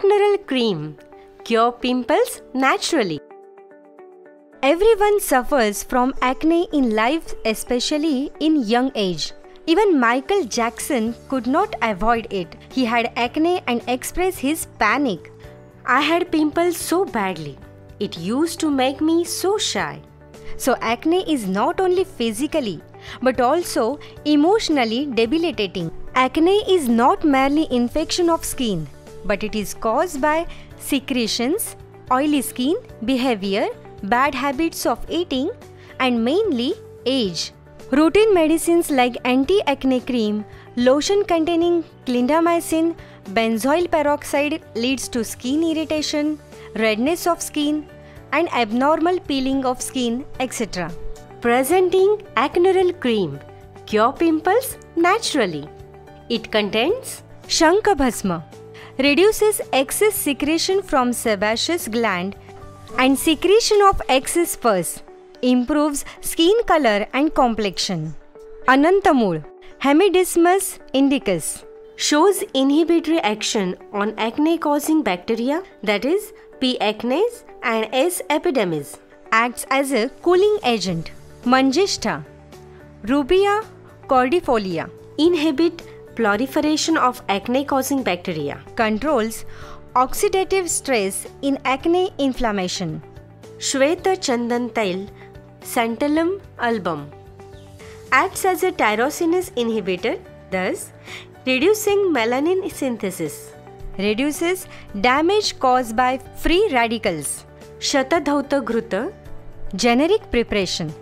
Acneril cream. Cure pimples naturally. Everyone suffers from acne in life, especially in young age. Even Michael Jackson could not avoid it. He had acne and expressed his panic. I had pimples so badly. It used to make me so shy. So, acne is not only physically but also emotionally debilitating. Acne is not merely infection of skin, but it is caused by secretions, oily skin, behavior, bad habits of eating, and mainly age. Routine medicines like anti-acne cream, lotion containing clindamycin, benzoyl peroxide leads to skin irritation, redness of skin, and abnormal peeling of skin, etc. Presenting Acneril cream. Cure pimples naturally. It contains Shankabhasma reduces excess secretion from sebaceous gland and secretion of excess pus, improves skin color and complexion. Anantamul, Hemidesmus indicus, shows inhibitory action on acne causing bacteria that is P. acnes and S. epidemis, Acts as a cooling agent. Manjishta, Rubia cordifolia, inhibit proliferation of acne causing bacteria. Controls oxidative stress in acne inflammation. Shweta Chandan Tail, Santalum album, acts as a tyrosinase inhibitor, thus reducing melanin synthesis. Reduces damage caused by free radicals. Shatadhauta Ghruta, generic preparation,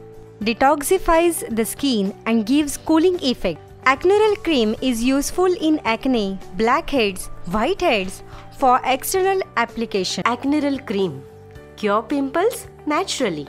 detoxifies the skin and gives cooling effect. Acneril cream is useful in acne, blackheads, whiteheads for external application. Acneril cream. Cure pimples naturally.